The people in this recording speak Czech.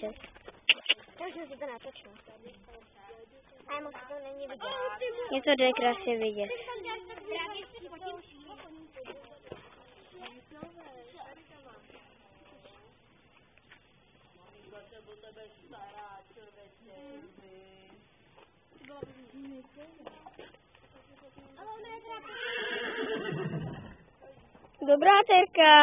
Takže se to natočilo. A moc to není vidět. Je to jde krásně vidět. Dobrá terka.